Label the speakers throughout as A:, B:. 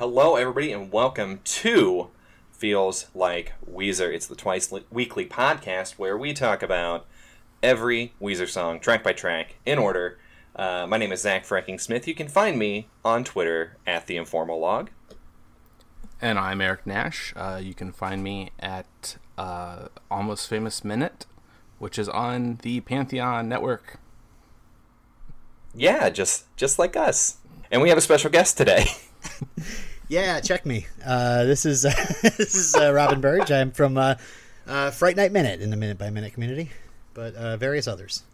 A: Hello, everybody, and welcome to Feels Like Weezer. It's the twice weekly podcast where we talk about every Weezer song, track by track, in order. Uh, my name is Zach Fracking Smith. You can find me on Twitter at the Informal Log.
B: And I'm Eric Nash. Uh, you can find me at uh, Almost Famous Minute, which is on the Pantheon Network.
A: Yeah, just just like us. And we have a special guest today.
C: Yeah, check me. Uh, this is this is uh, Robin Burdge. I'm from uh, uh, Fright Night Minute in the Minute by Minute community, but uh, various others.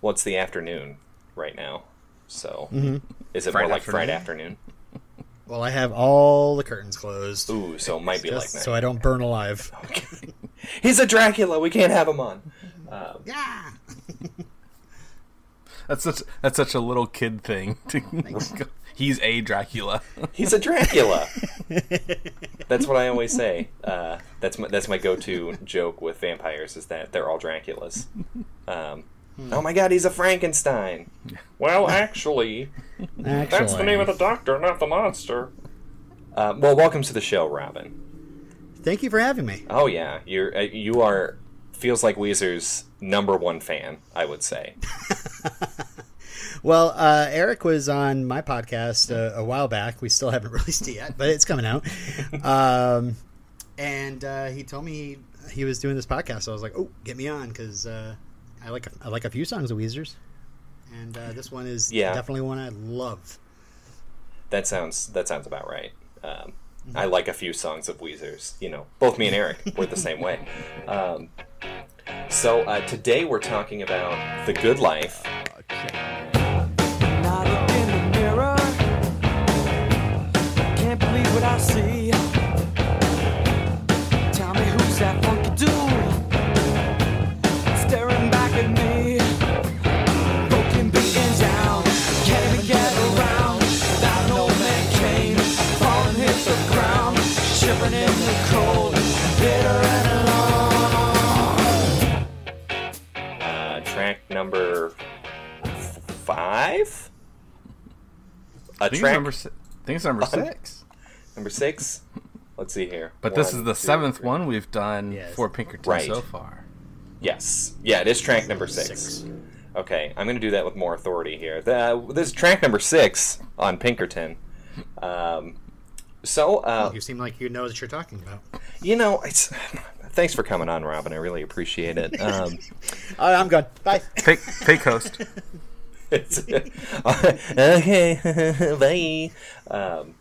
A: well, it's the afternoon right now, so
C: Mm-hmm.
A: is it
B: Friday
A: more like Friday
B: afternoon?
A: afternoon?
C: Well, I have all the curtains closed,
A: Ooh, so it might be like
C: just
A: that.
C: so I don't burn alive.
A: He's a Dracula. We can't have him on. Um,
C: Yeah.
B: That's such that's such a little kid thing. To go, He's a Dracula.
A: He's a Dracula. that's what I always say. Uh, that's my that's my go-to joke with vampires is that they're all Draculas. Um, Oh my God, he's a Frankenstein. Well, actually,
C: Actually, that's
A: the name of the doctor, not the monster. Uh, well, welcome to the show, Robin.
C: Thank you for having me.
A: Oh yeah, you're uh, you are feels like Weezer's number one fan. I would say.
C: Well, uh, Eric was on my podcast uh, a while back. We still haven't released it yet, but it's coming out. Um, and uh, he told me he was doing this podcast. So I was like, "Oh, get me on," because uh, I like a, I like a few songs of Weezer's, and uh, this one is
A: Yeah.
C: definitely one I love.
A: That sounds that sounds about right. Um, I like a few songs of Weezer's. You know, both me and Eric were the same way. Um, so uh, today we're talking about the good life. Uh, number five. A
B: I think it's
A: track
B: number si- I think it's number six.
A: Number six. Let's see here.
B: But this is the
A: two,
B: seventh
A: three.
B: one we've done
C: Yes.
B: for Pinkerton
A: Right.
B: so far.
A: Yes. Yeah, it is track number six. Okay, I'm going to do that with more authority here. The, this is track number six on Pinkerton. Um, so, uh,
C: You seem like you know what you're talking about.
A: you know, it's, thanks for coming on, Robin. I really appreciate it. Um,
C: All right, I'm good. Bye.
B: Fake fake host.
A: it's, okay, bye. Um,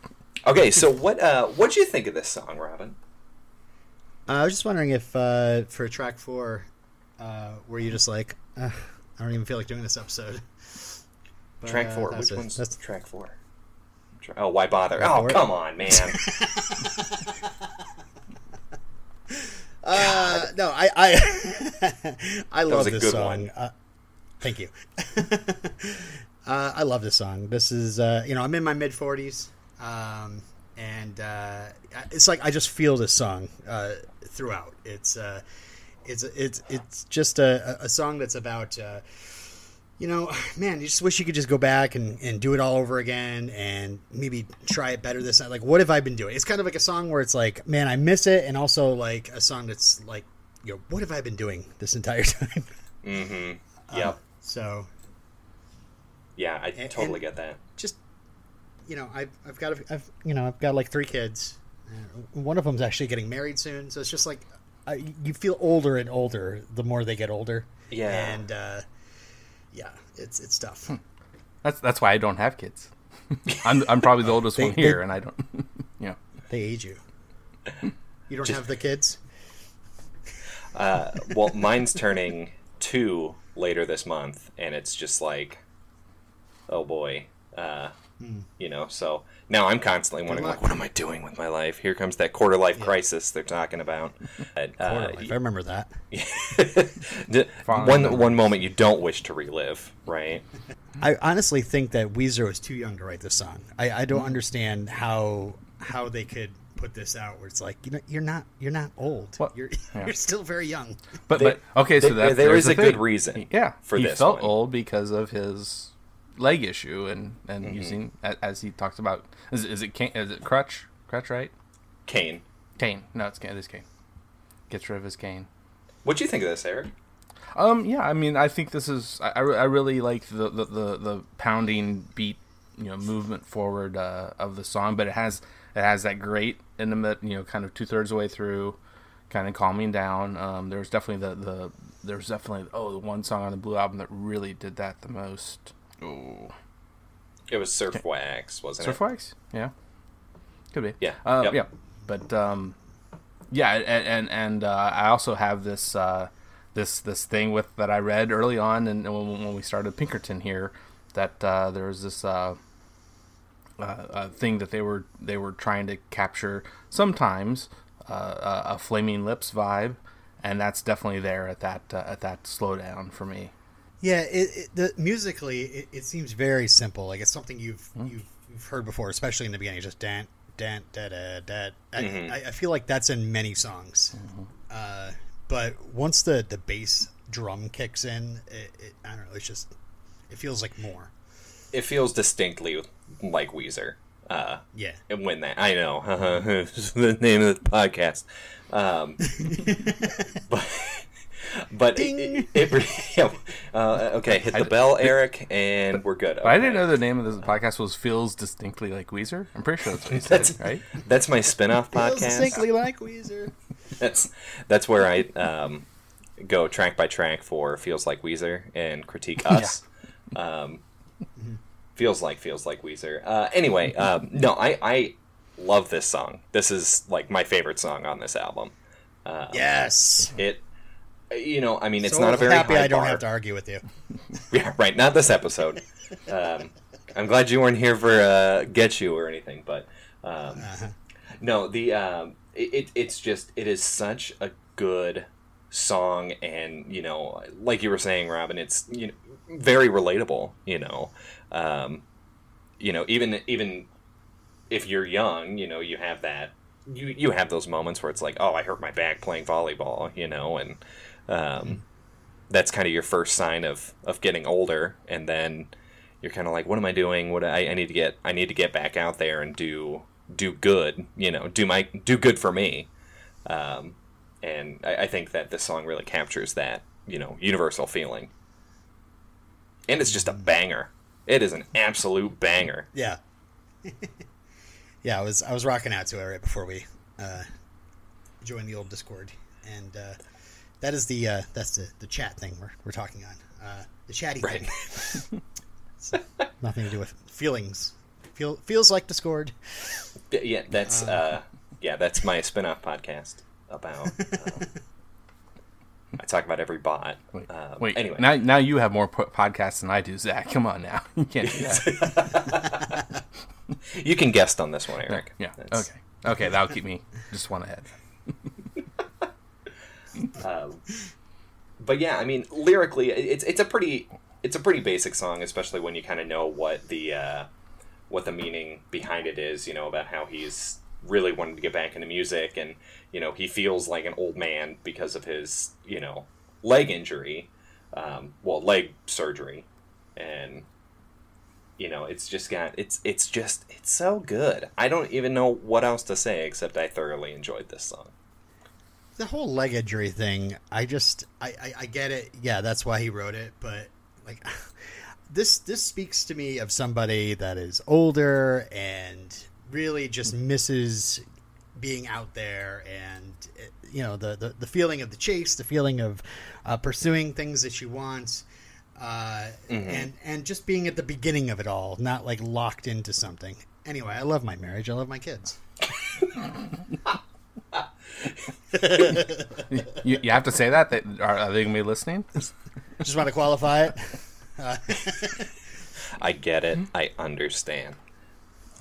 A: okay, so what uh, what do you think of this song, Robin?
C: Uh, I was just wondering if uh, for track four, uh, were you just like, I don't even feel like doing this episode. But,
A: Track
C: uh,
A: four.
C: that's
A: Which
C: it.
A: one's
C: That's
A: track four? Tra- Oh, why bother? Oh,
C: four?
A: come on, man.
C: Uh, no, I I, I love this
A: good
C: song.
A: one.
C: Uh, thank you. uh, I love this song. This is uh, you know I'm in my mid 40s, um, and uh, it's like I just feel this song uh, throughout. It's uh, it's it's it's just a, a song that's about. Uh, you know, man, you just wish you could just go back and, and do it all over again and maybe try it better this time. Like, what have I been doing? It's kind of like a song where it's like, man, I miss it, and also like a song that's like, you know, what have I been doing this entire time?
A: mm-hmm. Yep.
C: so,
A: Yeah, I
C: and-
A: totally
C: and-
A: get that.
C: just, you know, I've, I've got, a, I've, you know, I've got like three kids. Uh, One of them's actually getting married soon, so it's just like, I, you feel older and older the more they get older.
A: Yeah.
C: and uh, yeah, it's it's tough.
B: That's that's why I don't have kids. I'm I'm probably the oldest
C: They-
B: one here,
C: they-
B: and I don't. You know,
C: They age you. You don't have the kids.
A: Uh, well, mine's turning two later this month, and it's just like, oh boy, uh, you know. So now I'm constantly wondering,
C: luck.
A: like, what am I doing with my life? Here comes that quarter life crisis they're talking about. Uh,
C: Quarter life, I remember that.
A: one one moment you don't wish to relive, right?
C: I honestly think that Weezer was too young to write this song. I, I don't understand how how they could put this out where it's like you know you're not you're not old.
B: Well,
C: you're
B: yeah.
C: you're still very young.
B: but
A: They-
B: but okay, so that there's
A: is
B: the
A: a good
B: thing.
A: reason
B: Yeah,
A: for
B: he
A: this
B: felt
A: one.
B: old because of his leg issue and and
A: Mm-hmm.
B: using as he talks about is, is it cane, is it crutch? Crutch right?
A: Kane.
B: cane no it's cane it is cane gets rid of his cane
A: what do you think of this, Eric?
B: um yeah I mean I think this is I, I really like the, the the the pounding beat you know movement forward uh, of the song but it has it has that great intimate you know kind of two thirds way through kind of calming down. Um there's definitely the the there's definitely oh the one song on the blue album that really did that the most oh
A: It was Surf Wax, wasn't
B: Surf
A: it?
B: Surf Wax? Yeah, could be.
A: Yeah,
B: uh,
A: yep.
B: yeah. But um, yeah, and and, and uh, I also have this uh, this this thing with that I read early on, and when, when we started Pinkerton here, that uh, there was this uh, uh, uh, thing that they were they were trying to capture sometimes uh, a, a flaming lips vibe, and that's definitely there at that uh, at that slowdown for me.
C: Yeah, it, it, the musically, it, it seems very simple. Like it's something you've you've, you've heard before, especially in the beginning. Just dan dan da da da. I, I, I feel like that's in many songs. Uh, but once the the bass drum kicks in, it, it, I don't know. It's just it feels like more.
A: It feels distinctly like Weezer. Uh,
C: Yeah.
A: and when that I know It's the name of the podcast. Um, but but it, it, it, yeah, uh, okay, hit the bell, Eric, and we're good.
B: But I didn't know the name of this podcast was "Feels Distinctly Like Weezer." I'm pretty sure that's what he said,
A: That's
B: right?
A: That's my spin-off
C: Feels
A: podcast.
C: distinctly like Weezer.
A: That's that's where I um, go track by track for feels like Weezer and critique us. Um, feels like feels like Weezer. Uh, anyway, um, no, I I love this song. This is like my favorite song on this album.
C: Yes.
A: It, you know, I mean, it's
C: so
A: not a very
C: happy I don't
A: bar.
C: have to argue with you.
A: Yeah, right. Not this episode. Um, I'm glad you weren't here for uh, get you or anything, but um, no, the um, it, it it's just it is such a good song, and you know, like you were saying, Robin, it's you know very relatable. You know, um, you know, even even if you're young, you know, you have that. You, you have those moments where it's like, oh, I hurt my back playing volleyball, you know, and um, that's kind of your first sign of of getting older and then you're kind of like what am i doing? What I, I need to get i need to get back out there and do do good you know do my do good for me. Um, and I, I think that this song really captures that you know universal feeling. And it's just a banger. It is an absolute banger.
C: Yeah. yeah, I was I was rocking out to it right before we uh, joined the old Discord, and uh, that is the uh, that's the, the chat thing we're, we're talking on. Uh, the chatty
A: Right.
C: thing. Nothing to do with feelings. Feel feels like Discord.
A: yeah that's uh, yeah that's my spin-off podcast about um, i talk about every bot
B: Wait,
A: um,
B: wait.
A: anyway
B: Now, now you have more podcasts than I do, Zach. Come on now, you can't do that.
A: You can guest on this one, Eric.
B: yeah.
A: That's-
B: Okay. Okay. That'll keep me just one ahead.
A: But yeah, I mean, lyrically, it's it's a pretty it's a pretty basic song, especially when you kind of know what the uh, what the meaning behind it is. You know about how he's really wanting to get back into music, and you know he feels like an old man because of his you know leg injury, um, well leg surgery, and you know it's just got it's it's just it's so good. I don't even know what else to say except I thoroughly enjoyed this song.
C: The whole leg injury thing, I just I, I, I get it. Yeah, that's why he wrote it, but like this this speaks to me of somebody that is older and really just misses being out there and you know the, the, the feeling of the chase the feeling of uh, pursuing things that you want uh, and and just being at the beginning of it all not like locked into something. Anyway i love my marriage. I love my kids
B: You, you have to say that. That are, are they gonna be listening?
C: just want to qualify it
A: I get it. I understand.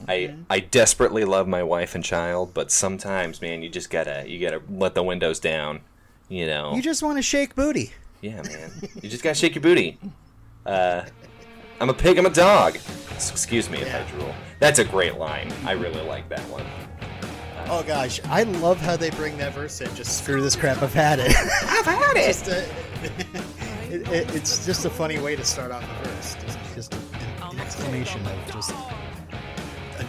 A: I I desperately love my wife and child, but sometimes, man, you just gotta you gotta let the windows down. You know.
C: you just want to shake booty
A: yeah, man. You just gotta shake your booty. Uh, I'm a pig. I'm a dog. S- Excuse me if I drool. That's a great line. I really like that one.
C: Oh gosh, I love how they bring that verse in. Just screw this crap, I've had it. I've had it. it, it. It's just a funny way to start off the verse. Just, just exclamation of just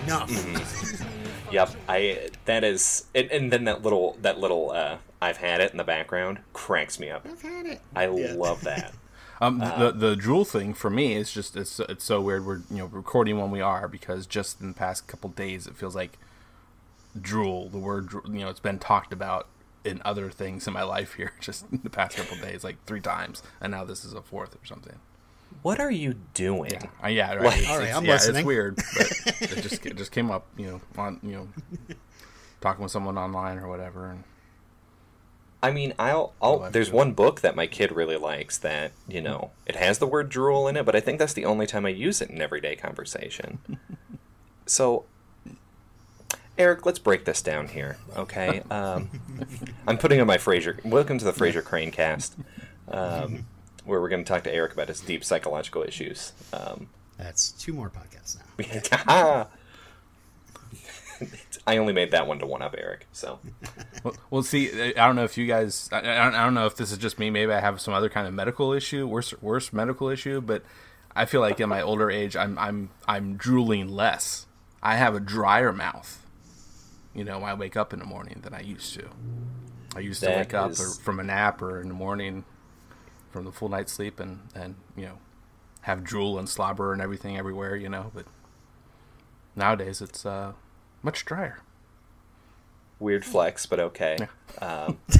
C: enough.
A: Mm-hmm. Yep, I that is, and, and then that little that little uh, I've had it in the background cranks me up.
C: I've had it.
A: I
C: Yeah.
A: love that.
B: Um,
A: Uh,
B: the the drool thing for me is just it's it's so weird. We're you know recording when we are because just in the past couple days it feels like drool. The word you know it's been talked about in other things in my life here just in the past couple days like three times, and now this is a fourth or something.
A: What are you doing?
B: Uh, yeah, right.
A: Like-
B: It's-
C: All right,
B: it's-
C: I'm
B: yeah,
C: listening.
B: It's weird, but it just it just came up, you know, on you know, talking with someone online or whatever, and
A: I mean, I'll, I'll there's one book that my kid really likes that you know it has the word drool in it, but I think that's the only time I use it in everyday conversation. so, Eric, let's break this down here, okay? Um, I'm putting on my Frasier. Welcome to the Frasier Crane Cast, um, where we're going to talk to Eric about his deep psychological issues. Um,
C: That's two more podcasts now.
A: I only made that one to one up Eric, so
B: Well, well, see, I don't know if you guys, I, I don't- I don't know if this is just me. Maybe I have some other kind of medical issue, worse, worse medical issue. But I feel like in my older age, I'm, I'm, I'm drooling less. I have a drier mouth. You know, when I wake up in the morning than I used to. I used to
A: That
B: wake up
A: is-
B: or from a nap or in the morning from the full night's sleep and, and you know, have drool and slobber and everything everywhere. You know, but nowadays it's uh, much drier.
A: weird flex, but okay. Um,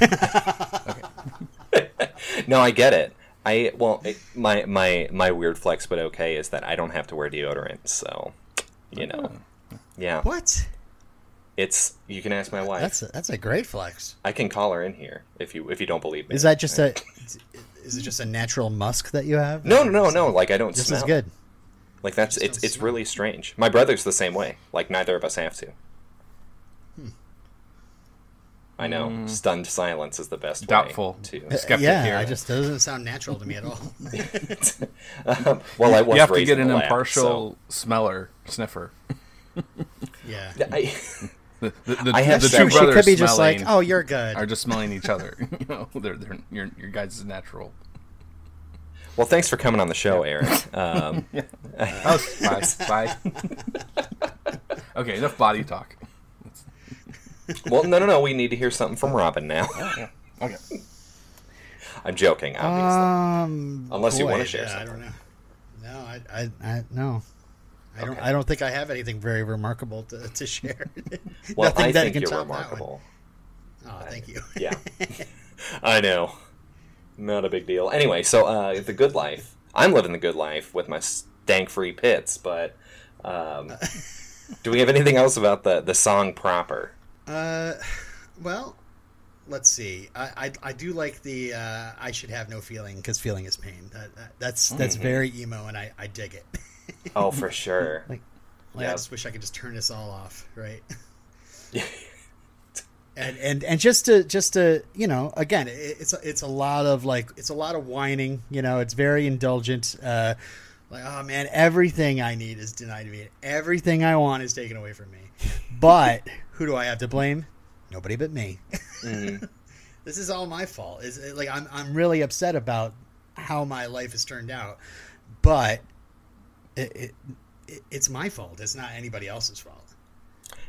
A: no, I get it. I well, it, my my my weird flex, but okay, is that I don't have to wear deodorant, so you know, yeah,
C: What?
A: It's you can ask my wife.
C: That's a, that's a great flex.
A: I can call her in here if you if you don't believe me.
C: Is that just a? Is it just a natural musk that you have?
A: no no no no? Like I don't
C: Just
A: smell.
C: as good.
A: Like that's it's it's
C: smell.
A: really strange. My brother's the same way. Like neither of us have to.
C: Hmm.
A: I know. Stunned silence is the best way
B: Doubtful.
A: to.
B: Skeptic
C: yeah,
B: here.
C: I just doesn't sound natural to me at all.
A: Um, well, I was
B: you have to get an
A: lab,
B: impartial smeller sniffer.
C: yeah.
A: I,
B: The, the, the,
A: I have
B: the
A: sex.
B: two
C: She could be just like, "Oh, you're good."
B: are just smelling each other. you know, they're, they're your your guys' is natural.
A: well, thanks for coming on the show, Eric. Um,
B: Oh, bye, bye. okay, enough body talk.
A: well, no, no, no. We need to hear something from Robin now.
B: Okay.
A: I'm joking, obviously.
C: Um,
A: Unless you wanna share
C: yeah, I
A: something.
C: don't know. No, I, I, I no. I don't.
A: Okay.
C: I don't think I have anything very remarkable to, to share.
A: well,
C: Nothing
A: I
C: that
A: think
C: can
A: you're remarkable.
C: Oh, thank you.
A: Yeah, I know. Not a big deal. Anyway, so uh, the good life. I'm living the good life with my stank-free pits, but um, do we have anything else about the the song proper?
C: Uh, well, let's see. I, I, I do like the uh, "I should have no feeling" because feeling is pain. That, that, that's that's
A: Mm-hmm.
C: very emo, and I, I dig it.
A: Oh, for sure.
C: Like, like I just wish I could just turn this all off, right? and and and just to just to you know again it, it's a, it's a lot of like it's a lot of whining you know it's very indulgent uh like oh man everything i need is denied to me. Everything i want is taken away from me. But who do i have to blame? Nobody but me. This is all my fault. Is like i'm i'm really upset about how my life has turned out. But it, it, it it's my fault it's not anybody else's fault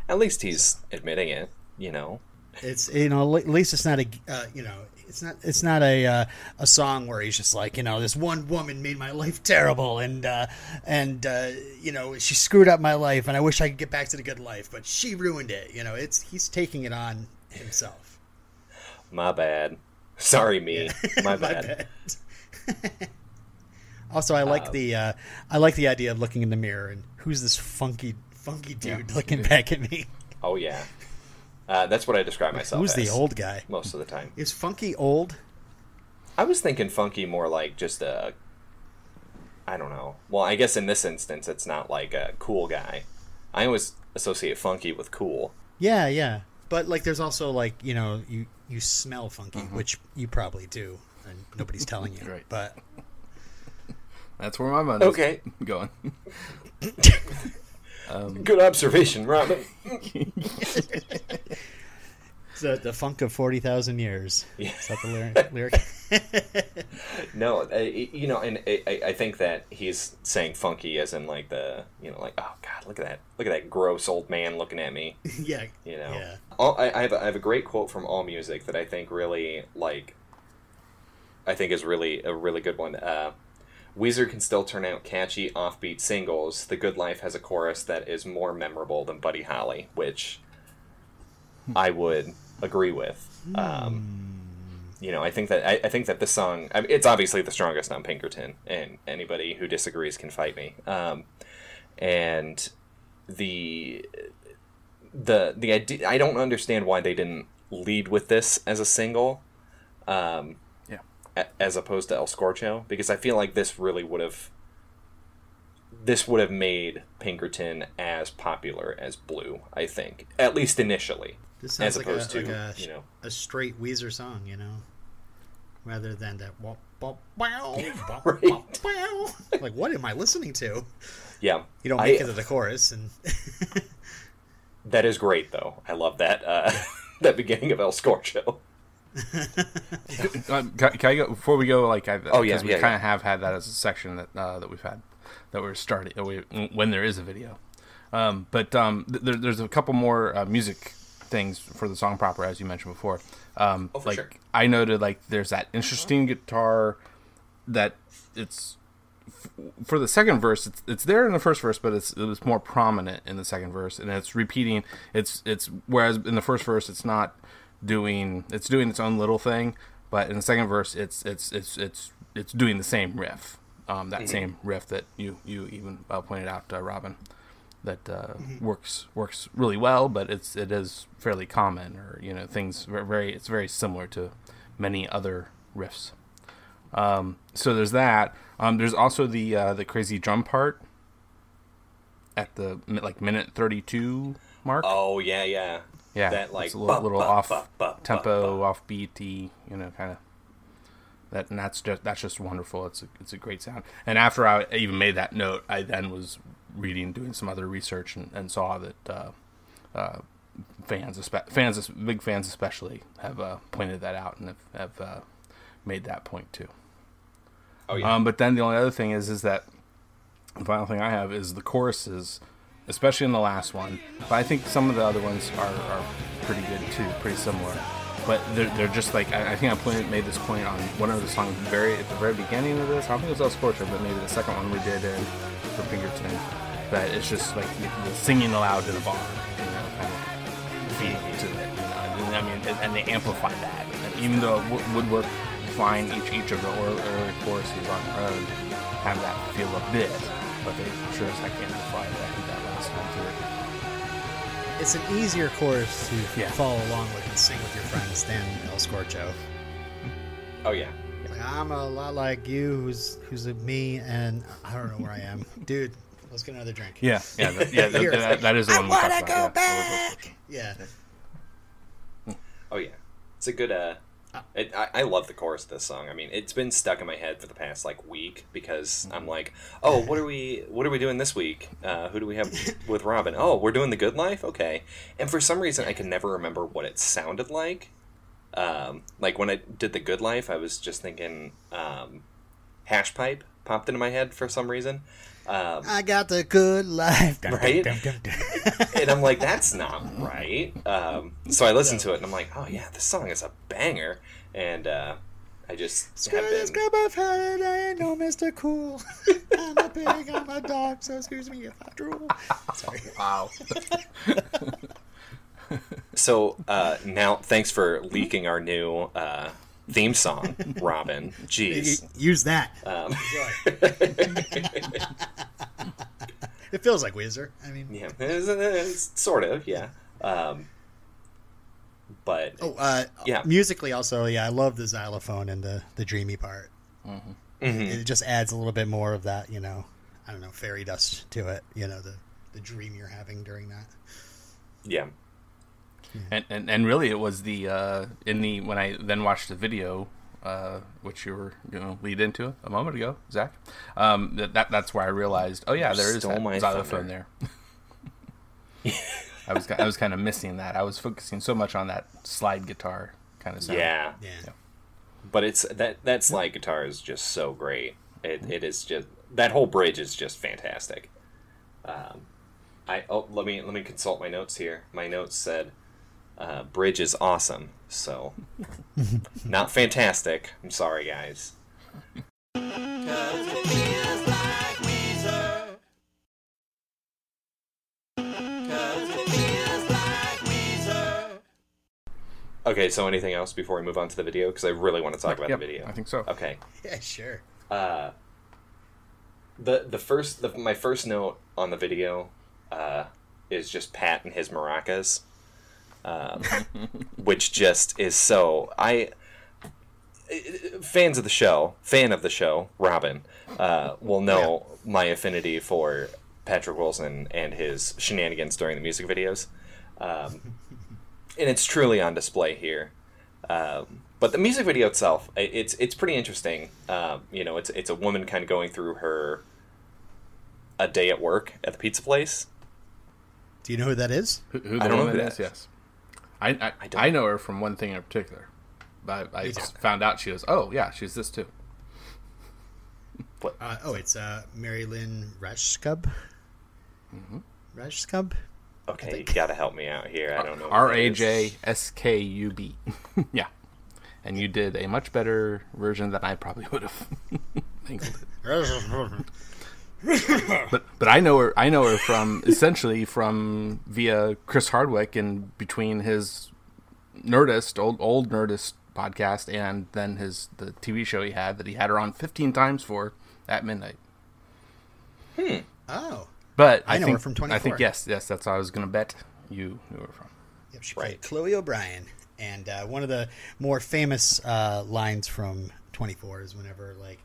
A: At least he's admitting it. You know.
C: it's you know at least it's not a uh, you know it's not it's not a uh, a song where he's just like you know this one woman made my life terrible and uh, and uh, you know she screwed up my life and I wish I could get back to the good life but she ruined it you know it's he's taking it on himself
A: My bad. Sorry, me. My bad.
C: also I like
A: Um,
C: the uh, I like the idea of looking in the mirror and who's this funky funky dude looking back at me
A: Oh yeah. Uh, that's what I describe myself
C: who's
A: as
C: the old guy
A: most of the time.
C: is funky old
A: I was thinking funky more like just a. I don't know. Well, I guess in this instance, it's not like a cool guy. I always associate funky with cool.
C: Yeah, yeah. But like, there's also like you know you you smell funky, which you probably do, and nobody's telling you.
B: Right.
C: But
B: That's where my mind is
A: Okay.
B: going.
A: Good observation, Robin.
C: the, the funk of 40,000 years.
A: Yeah.
C: Is that the lyric? lyric?
A: No, uh, you know, and I, I- I think that he's saying funky as in like the, you know, like oh god, look at that, look at that gross old man looking at me.
C: yeah.
A: You know,
C: Yeah.
A: All, I, I have a, I have a great quote from All Music that I think really like. I think is really a really good one. Uh, Weezer can still turn out catchy, offbeat singles. The Good Life has a chorus that is more memorable than Buddy Holly, which I would agree with. Um, you know, I think that I, I think that this song, I mean, it's obviously the strongest on Pinkerton, and anybody who disagrees can fight me. Um, and the the the idea, I don't understand why they didn't lead with this as a single. Um, as opposed to El Scorcho because I feel like this really would have this would have made Pinkerton as popular as Blue, I think. At least initially.
C: This sounds
A: As
C: like
A: opposed
C: a,
A: to,
C: like a,
A: you know.
C: a straight Weezer song, you know, rather than that. wop, bow, bop,
A: Right.
C: bow. Like, what am I listening to?
A: Yeah.
C: You don't
A: I-
C: make it to the chorus, and
A: That is great though. I love that uh that beginning of El Scorcho.
B: Um, can, can I go before we go? Like, I,
A: Oh, yeah,
B: because we
A: yeah,
B: kind
A: yeah.
B: of have had that as a section that uh, that we've had that we're starting that we, when there is a video. Um, but um, th- there, there's a couple more uh, music things for the song proper, as you mentioned before. Um,
A: Oh,
B: like
A: sure.
B: I noted, like there's that interesting guitar that it's f- for the second verse. It's, it's there in the first verse, but it's it's more prominent in the second verse, and it's repeating. It's it's whereas in the first verse it's not doing it's doing its own little thing, but in the second verse it's it's it's it's it's doing the same riff, um, that same riff that you you even uh, pointed out, uh, Robin, that uh, works works really well, but it's it is fairly common, or you know things ver- very it's very similar to many other riffs. Um, so there's that. Um, there's also the uh, the crazy drum part at the like minute 32 mark.
A: Oh yeah, yeah.
B: Yeah,
A: That like
B: it's a little, little off tempo, off beaty, you know, kind of. That and that's just that's just wonderful. It's a it's a great sound. And after I even made that note, I then was reading, doing some other research, and, and saw that uh, uh, fans, espe- fans, big fans especially, have uh, pointed that out and have, have uh, made that point too.
A: Oh yeah.
B: Um, but then the only other thing is, is that the final thing I have is the choruses, especially in the last one. But I think some of the other ones are, are pretty good too, pretty similar. But they're, they're just like I, I think I made this point on one of the songs very at the very beginning of this. I don't think it was El Scorcho, but maybe the second one we did in for Pinkerton. That it's just like the, the singing aloud in a bar, you know, kind of feel to it. You know? I mean, and, they amplify that. And even though it would, would work fine, each each of the early choruses on their own have that feel a bit, but they sure as heck amplify that, that last one too.
C: it's an easier chorus to
B: Yeah.
C: follow along with and sing with your friends than El Scorcho.
A: oh yeah.
C: Like, I'm a lot like you, who's who's a me, and I don't know where I am, dude. Let's get another drink.
B: Yeah, yeah, that, yeah. that, that, that is the
C: I
B: one we
C: wanna go
B: about. yeah.
C: back. Yeah,
A: Oh yeah. It's a good uh it, I, I love the chorus of this song. I mean, it's been stuck in my head for the past like week because I'm like, oh, what are we, what are we doing this week? Uh, who do we have with Robin? Oh, we're doing the Good Life, okay. And for some reason, I can never remember what it sounded like. Um, like when I did the Good Life, I was just thinking um, hash pipe popped into my head for some reason. Um,
C: I got the good life. Dun, dun,
A: Right?
C: dun, dun, dun.
A: and I'm like, that's not right. Um, so I listened to it and I'm like, oh yeah, this song is a banger. And uh, I just
C: Screw
A: have
C: this
A: been.
C: grub I've I ain't no Mr. Cool. I'm a pig, I'm a dog, so excuse me if I drool. Sorry.
B: Wow.
A: So uh, now, thanks for leaking our new uh, theme song, Robin. Jeez.
C: Use that.
A: Um,
C: It feels like Weezer. I mean,
A: yeah, it's, it's sort of, yeah. Um, but
C: oh, uh,
A: Yeah.
C: musically also, yeah, I love the xylophone and the, the dreamy part.
A: mhm.
C: It just adds a little bit more of that, you know, I don't know, fairy dust to it, you know, the, the dream you're having during that.
A: yeah,
B: and, and and really, it was the uh, in the when I then watched the video, uh, which you were you know lead into a moment ago, Zach. Um, that, that that's where I realized, oh yeah, there is
A: Stole
B: that
A: my
B: xylophone
A: thunder.
B: there. I was I was kind of missing that. I was focusing so much on that slide guitar kind of sound.
A: Yeah,
C: Yeah.
A: but it's that that slide guitar is just so great. It, it is just that whole bridge is just fantastic. Um, I oh let me let me consult my notes here. My notes said uh, bridge is awesome. So not fantastic. I'm sorry, guys.
D: Cause it feels like Weezer. Cause it feels like Weezer.
A: Okay, so anything else before we move on to the video? Because I really want to talk about
B: Yep,
A: the video.
B: I think so.
A: Okay.
C: Yeah, sure.
A: Uh, the the first the, my first note on the video uh, is just Pat and his maracas, um, which just is so I fans of the show fan of the show Robin uh, will know my affinity for Patrick Wilson and his shenanigans during the music videos, um, and it's truly on display here. Um, but the music video itself, it's it's pretty interesting. Um, you know, it's it's a woman kind of going through her a day at work at the pizza place.
C: Do you know who that is?
B: Who, who
A: I
B: the
A: don't know
B: woman
A: who
B: is?
A: that-
B: Yes, I I,
A: I
B: I,
A: don't-
B: know her from one thing in particular. But I
C: Me too.
B: found out she was. Oh yeah, she's this too.
C: Uh, oh, it's uh, Mary Lynn Rajskub.
B: Mm-hmm.
C: Rajskub?
A: Okay, you gotta help me out here. I don't know. who
B: R
A: that
B: A
A: is.
B: J S K U B. Yeah, and you did a much better version than I probably would have. Mangled it. But but I know her. I know her from essentially from via Chris Hardwick and between his Nerdist old old Nerdist podcast and then his the TV show he had that he had her on 15 times for at midnight. Hmm.
C: Oh.
B: But
C: I
B: I,
C: know
B: think,
C: her from 24.
B: I think yes, yes, that's how I was gonna bet you knew her from.
C: Yep, she
A: Right.
C: played Chloe O'Brien. And uh, one of the more famous uh, lines from 24 is whenever, like,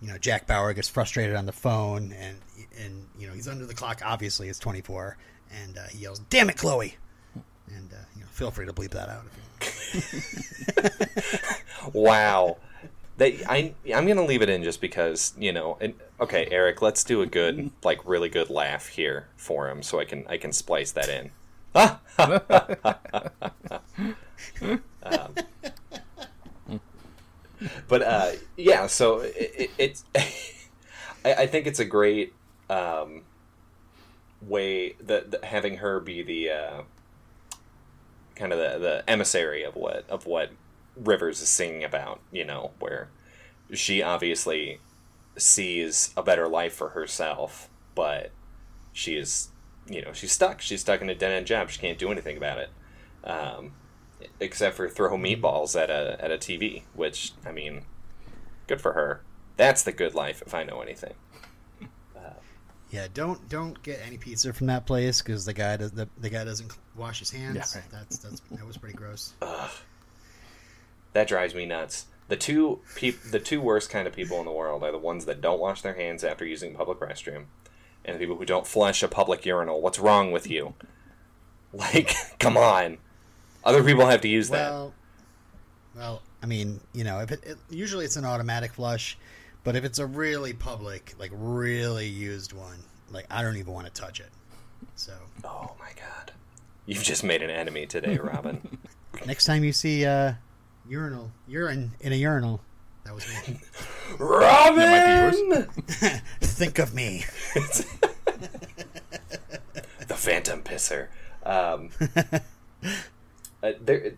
C: you know, Jack Bauer gets frustrated on the phone and, and you know, he's under the clock. Obviously, it's 24. And uh, he yells, Damn it, Chloe! And, uh, you know, feel free to bleep that out.
A: Wow. They, I, I'm gonna leave it in just because you know. And, okay, Eric, let's do a good, like, really good laugh here for him, so I can I can splice that in. Um, but uh, yeah, so it, it, it's. I, I think it's a great um, way that, that having her be the uh, kind of the, the emissary of what of what Rivers is singing about, you know, where she obviously sees a better life for herself, but she is, you know, she's stuck. She's stuck in a dead end job. She can't do anything about it, um, except for throw meatballs at a at a TV. Which I mean, good for her. That's the good life, if I know anything.
C: Yeah, don't don't get any pizza from that place because the guy does, the, the guy doesn't wash his hands.
B: Yeah, right.
C: That's that's that was pretty gross. Ugh.
A: That drives me nuts. The two peop- the two worst kind of people in the world are the ones that don't wash their hands after using a public restroom, and the people who don't flush a public urinal. What's wrong with you? Like, come on. Other people have to use that.
C: Well, well, I mean, you know, if it, it usually it's an automatic flush, but if it's a really public, like really used one, like I don't even want to touch it. So
A: Oh my god. You've just made an enemy today, Robin.
C: next time you see uh, urinal urine in a urinal, that was me.
A: Robin!
C: Think of me.
A: the Phantom Pisser. Um, uh, there,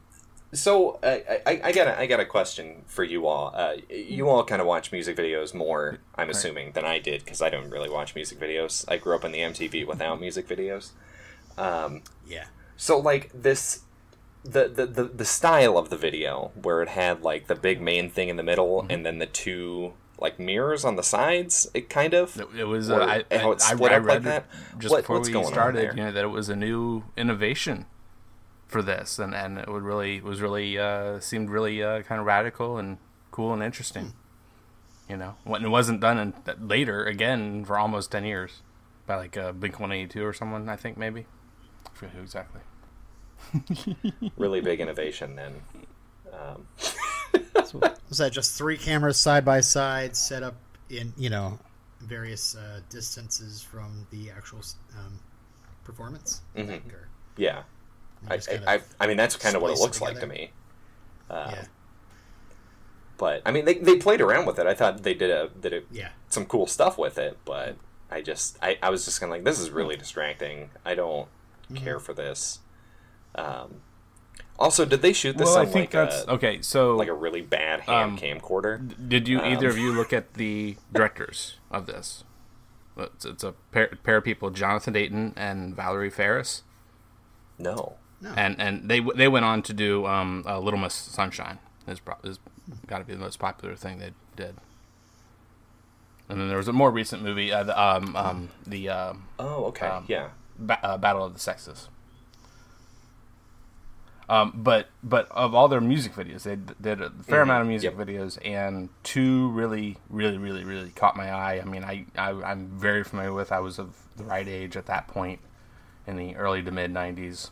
A: so uh, I, I got a, I got a question for you all. Uh, you all kind of watch music videos more, I'm assuming, than I did because I don't really watch music videos. I grew up in the MTV without music videos. Um,
C: Yeah.
A: so like this, the, the the the style of the video where it had like the big main thing in the middle and then the two like mirrors on the sides. It kind of
B: It, it was. Uh, I,
A: how
B: I,
A: it's
B: I,
A: split
B: I
A: up like
B: read
A: that?
B: it just
A: What-
B: before
A: what's
B: we
A: going
B: started. You know that it was a new innovation for this, and and it would really was really uh, seemed really uh, kind of radical and cool and interesting. You know, when it wasn't done in, later again for almost ten years by like uh, Blink One Eighty Two or someone. I think maybe. I forget who exactly.
A: really big innovation then. Um,
C: Was that just three cameras side by side, set up in you know various uh, distances from the actual um, performance?
A: Mhm.
C: Like, or-
A: Yeah.
C: And
A: I, I, I, I mean, that's kind of what it
C: splice it
A: looks like to me. Uh,
C: yeah,
A: But I mean, they, they played around with it. I thought they did a did a,
C: yeah.
A: some cool stuff with it, but I just I, I was just kind of like, this is really distracting. I don't
C: Mm-hmm.
A: care for this. Um, also, did they shoot this
B: well, I think
A: like
B: that's
A: a
B: okay. So,
A: like a really bad hand
B: Um,
A: camcorder?
B: did you either
A: um,
B: of you look at the directors of this? It's, it's a pair, pair of people, Jonathan Dayton and Valerie Faris,
A: No.
C: No.
B: and and they they went on to do um, uh, Little Miss Sunshine. Is pro- is got to be the most popular thing they did. And then there was a more recent movie, uh, the um, um, the um,
A: Oh, okay.
B: Um,
A: yeah.
B: ba- uh, Battle of the Sexes. Um, but but of all their music videos, they did a fair amount of music
A: Yep.
B: videos, and two really, really, really, really caught my eye. I mean, I, I I'm very familiar with. I was of the right age at that point, in the early to mid '90s,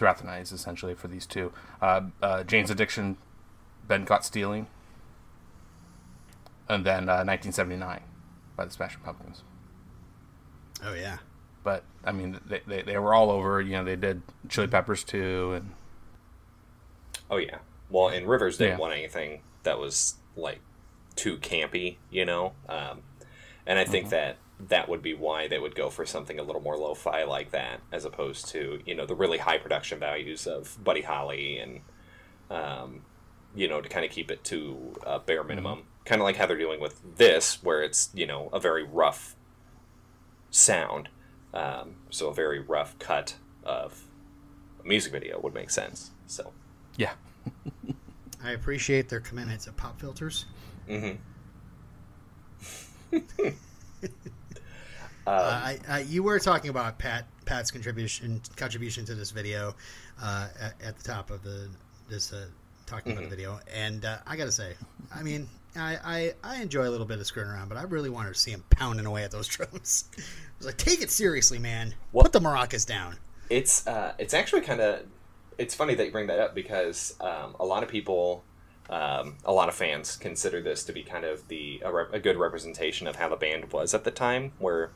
B: throughout the '90s, essentially for these two. Uh, uh, Jane's Addiction, Been Caught Stealing, and then uh, 1979 by the Smashing Pumpkins
C: Oh yeah.
B: but I mean, they, they, they were all over. You know, they did Chili Peppers too, and
A: Oh yeah. Well, and Rivers didn't
B: Yeah.
A: want anything that was like too campy, you know. Um, and I
B: Mm-hmm.
A: think that that would be why they would go for something a little more lo-fi like that, as opposed to you know the really high production values of Buddy Holly and um, you know to kind of keep it to a bare minimum,
B: Mm-hmm.
A: kind of like how they're doing with this, where it's you know a very rough sound, um, so a very rough cut of a music video would make sense. So.
B: yeah,
C: I appreciate their commitment to pop filters.
A: Mm-hmm.
C: Uh, I, I, you were talking about Pat Pat's contribution contribution to this video uh, at, at the top of the this uh, talking about the video, and uh, I gotta say, I mean, I, I I enjoy a little bit of screwing around, but I really wanted to see him pounding away at those drums. I was like, take it seriously, man.
A: Well-
C: Put the maracas down.
A: It's uh, it's actually kind of it's funny that you bring that up because um, a lot of people, um, a lot of fans consider this to be kind of the a, rep- a good representation of how the band was at the time, where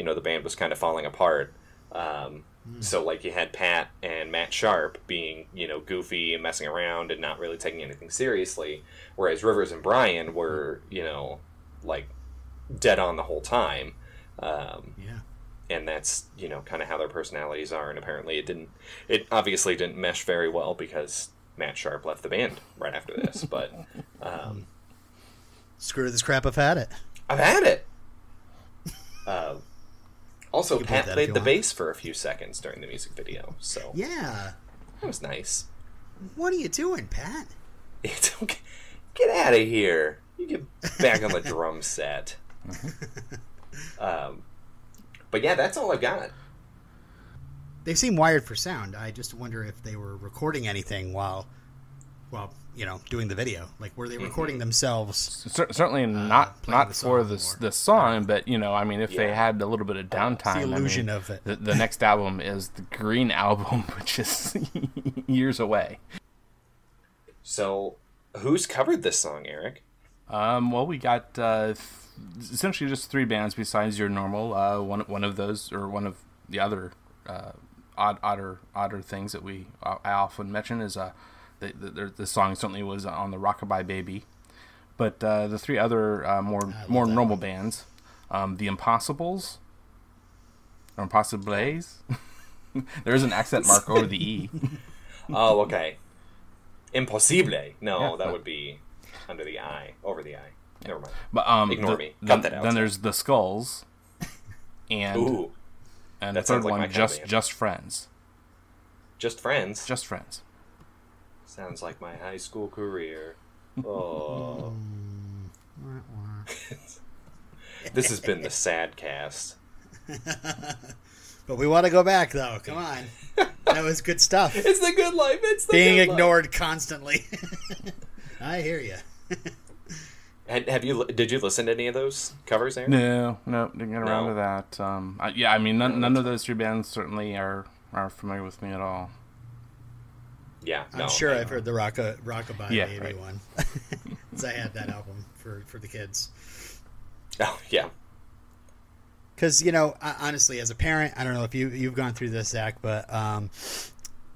A: you know the band was kind of falling apart. Um, So like you had Pat and Matt Sharp being you know goofy and messing around and not really taking anything seriously, whereas Rivers and Brian were you know like dead on the whole time. Um,
C: Yeah.
A: and that's you know kind of how their personalities are and apparently it didn't it obviously didn't mesh very well because matt sharp left the band right after this but um,
C: Screw this crap. I've had it.
A: i've had it uh, also pat
C: put that if
A: played the
C: want.
A: bass for a few seconds during the music video so
C: Yeah.
A: that was nice
C: What are you doing, Pat?
A: it's okay get out of here you get back on the drum set um, but yeah that's all i've got
C: They seem wired for sound. I just wonder if they were recording anything while, while you know, doing the video. Like, were they recording themselves?
B: Cer- certainly not
C: playing
B: not
C: the
B: for
C: song
B: this
C: or-
B: this song, but you know, I mean, if they had a little bit of downtime, I
C: illusion
B: mean,
C: of it.
B: The, the next album is the Green Album, which is years away.
A: so who's covered this song eric
B: Um, well, we got uh, th- essentially just three bands besides your normal. Uh, one one of those, or one of the other uh, odd odder odder things that we uh, I often mention is uh, the, the the song certainly was on the Rockabye Baby, but uh, the three other uh, more more normal bands, um, the Impossibles, or Impossibles. there is an accent mark over the e.
A: Oh, okay. Impossible. No,
B: Yeah,
A: that
B: but-
A: would be under the eye, over the eye. Never mind.
B: But um,
A: Ignore
B: the-
A: me. Cut
B: Then,
A: that out.
B: then there's the Skulls, and
A: Ooh,
B: and the third
A: like
B: one just just friends,
A: just friends.
B: just friends.
A: Sounds like my high school career. Oh, this has been the sad cast.
C: But we want to go back, though. Come on. That was good stuff.
A: It's the good life. It's the
C: Being
A: good life.
C: ignored constantly. I hear you.
A: Have you? Did you listen to any of those covers, Aaron?
B: No, no, didn't get around
A: No.
B: to that. Um, I, yeah, I mean, none, none of those three bands certainly are are familiar with me at all.
A: Yeah,
C: I'm
A: no.
C: sure I've heard the rock Rockabye
B: Yeah,
C: Baby
B: right.
C: one. 'Cause I had that album for, for the kids.
A: Oh, yeah.
C: because you know, I- honestly, as a parent, I don't know if you you've gone through this, Zach, but um,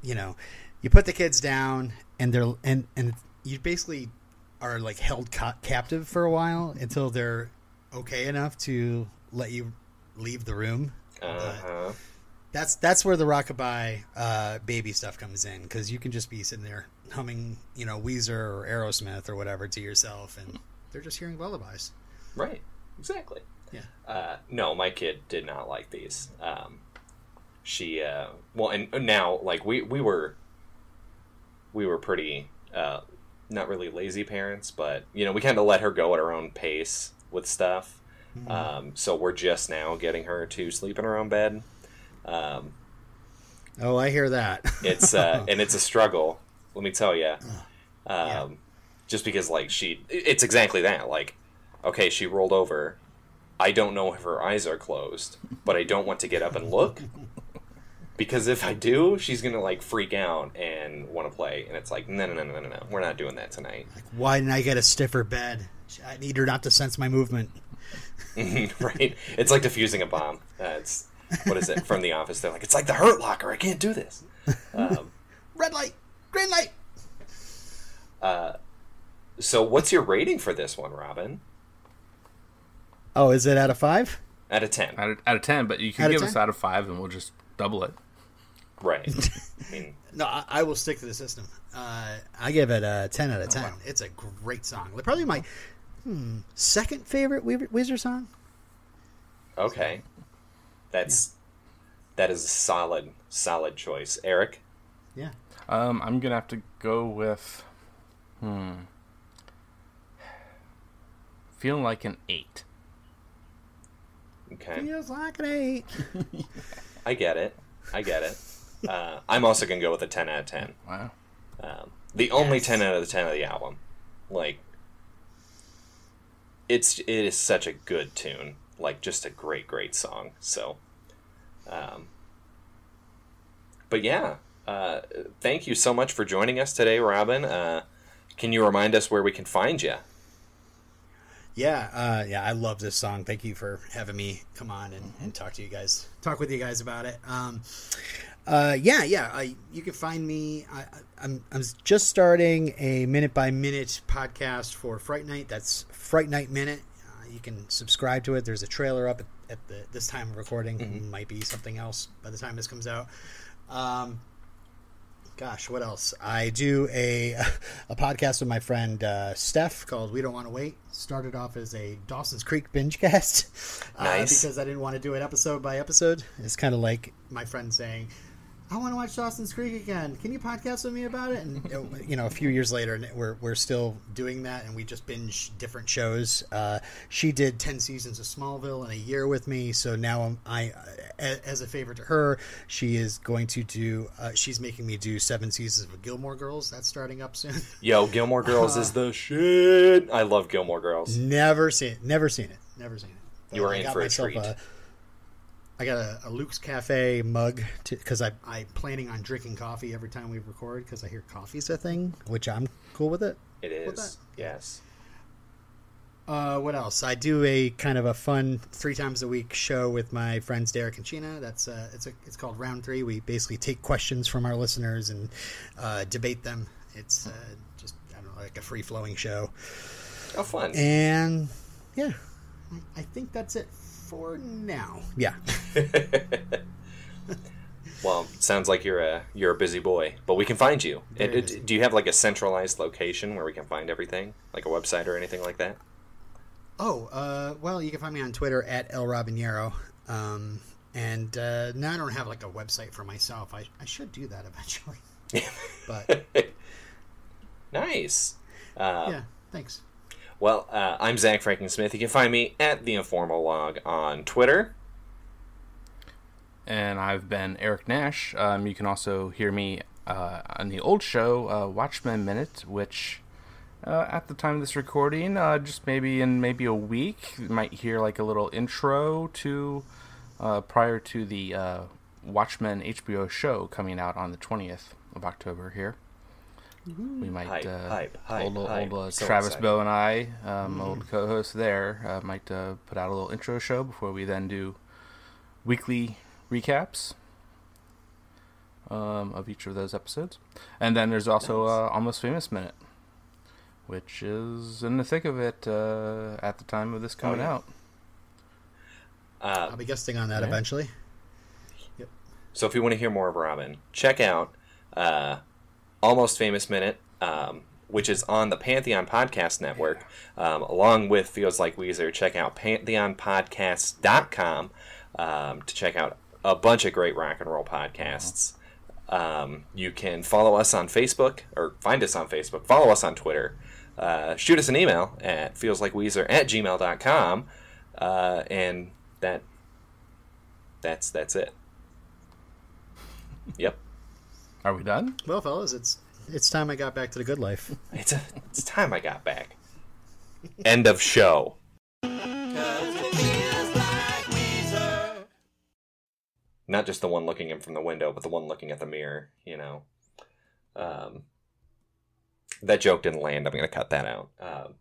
C: you know, you put the kids down, and they're and and you basically are like held ca- captive for a while until they're okay enough to let you leave the room.
A: Uh-huh.
C: That's that's where the rockabye uh, baby stuff comes in because you can just be sitting there humming, you know, Weezer or Aerosmith or whatever to yourself, and they're just hearing lullabies.
A: Right. Exactly.
C: Yeah.
A: Uh, no, my kid did not like these. Um, she uh, well, and now like we we were we were pretty uh, not really lazy parents, but you know we kind of let her go at her own pace with stuff. Um, so we're just now getting her to sleep in her own bed. Um,
C: Oh, I hear that.
A: it's uh, and it's a struggle. Let me tell you. Um, Just because like she, it's exactly that. Like, okay, she rolled over. I don't know if her eyes are closed, but I don't want to get up and look because if I do, she's gonna like freak out and want to play. And it's like, no, no, no, no, no, no, we're not doing that tonight.
C: Why didn't I get a stiffer bed? I need her not to sense my movement.
A: right? It's like defusing a bomb. Uh, it's what is it from The Office? They're like, it's like the Hurt Locker. I can't do this. Um,
C: Red light, green light.
A: so, what's your rating for this one, Robin?
C: Oh, is it out of five?
A: Out of ten,
B: Out of, out of ten, but you can
C: Out
B: give us out of five, and we'll just double it.
A: right? I mean,
C: No, I, I will stick to the system. Uh, I give it a ten out of ten. It's a great song. Probably my hmm, second favorite Weaver- Weezer song.
A: okay, that's that is a solid, solid choice, Eric.
C: Yeah.
B: Um, I'm gonna have to go with, hmm, feeling like an eight.
A: Okay,
C: Feels like an eight.
A: I get it. I get it. Uh, I'm also gonna go with a ten out of ten.
B: Wow.
A: Um, the only
C: Yes.
A: ten out of the ten of the album, like, it's it is such a good tune, like just a great, great song. So, um, but yeah, uh, thank you so much for joining us today, Robin. Uh, can you remind us where we can find you?
C: Yeah, uh, yeah, I love this song. Thank you for having me come on and, and talk to you guys, talk with you guys about it. Um, uh, yeah, yeah, I, you can find me. I, I- I'm, I'm just starting a minute by minute podcast for Fright Night. That's Fright Night Minute. Uh, you can subscribe to it. There's a trailer up at, the this time of recording. Might be something else by the time this comes out. Um, gosh, what else? I do a a podcast with my friend uh, Steph called "We Don't Want to Wait." Started off as a Dawson's Creek binge cast, uh,
A: Nice.
C: because I didn't want to do it episode by episode. It's kind of like my friend saying. I want to watch Dawson's Creek again. Can you podcast with me about it? And uh, you know, a few years later, and we're we're still doing that, and we just binge different shows. Uh, she did ten seasons of Smallville in a year with me, so now I'm, I, a- as a favor to her, she is going to do. Uh, she's making me do seven seasons of Gilmore Girls. That's starting up soon.
A: Yo, Gilmore Girls is the shit. I love Gilmore Girls.
C: never seen it. Never seen it. Never seen it. But
A: You are
C: I
A: in for a treat.
C: I got a, a Luke's Cafe mug because I I'm planning on drinking coffee every time we record because I hear coffee's a thing, which I'm cool with it.
A: It is. Yes.
C: Uh, what else? I do a kind of a fun three times a week show with my friends Derek and Sheena. That's uh, it's a it's called Round Three. We basically take questions from our listeners and uh, debate them. It's uh, just I don't know like a free flowing show.
A: Oh, fun.
C: And yeah, I, I think that's it for now. Yeah.
A: Well, sounds like you're a you're a busy boy, but we can find you. It- it- do you have like a centralized location where we can find everything, like a website or anything like that?
C: Oh, uh, well, you can find me on Twitter at El Robinero. Um, and uh, now I don't have like a website for myself. I, I should do that eventually. but
A: Nice. Uh,
C: yeah, thanks.
A: Well, uh, I'm Zach Frankensmith. You can find me at the Informal Log on Twitter.
B: and I've been Eric Nash. Um, you can also hear me uh, on the old show, uh, Watchmen Minute, which uh, at the time of this recording, uh, just maybe in maybe a week, you might hear like a little intro to uh, prior to the uh, Watchmen HBO show coming out on the 20th of October here. We might
A: Hype,
B: uh,
A: hype, hype,
B: old, old, uh,
A: So
B: Travis
A: excited.
B: Bow and I, um, old co-host there, uh, might uh, put out a little intro show before we then do weekly recaps um, of each of those episodes, and then there's also uh, almost famous minute, which is in the thick of it uh, at the time of this coming
A: yeah.
B: out.
A: Uh,
C: I'll be guesting on that
B: Yeah.
C: eventually. Yep.
A: So if you want to hear more of Robin, check out uh, Almost Famous Minute, um, which is on the Pantheon Podcast Network, um, along with Feels Like Weezer. Check out pantheonpodcasts.com um, to check out a bunch of great rock and roll podcasts. Um, you can follow us on Facebook, or find us on Facebook, follow us on Twitter, uh, shoot us an email at feelslikeweezer at gmail.com, uh, and that that's that's it. Yep.
B: Are we done?
C: Well, fellas, it's it's time I got back to the good life.
A: It's a, it's time I got back. End of show. Not just the one looking in from the window, but the one looking at the mirror. You know, um, that joke didn't land. I'm gonna cut that out. Um,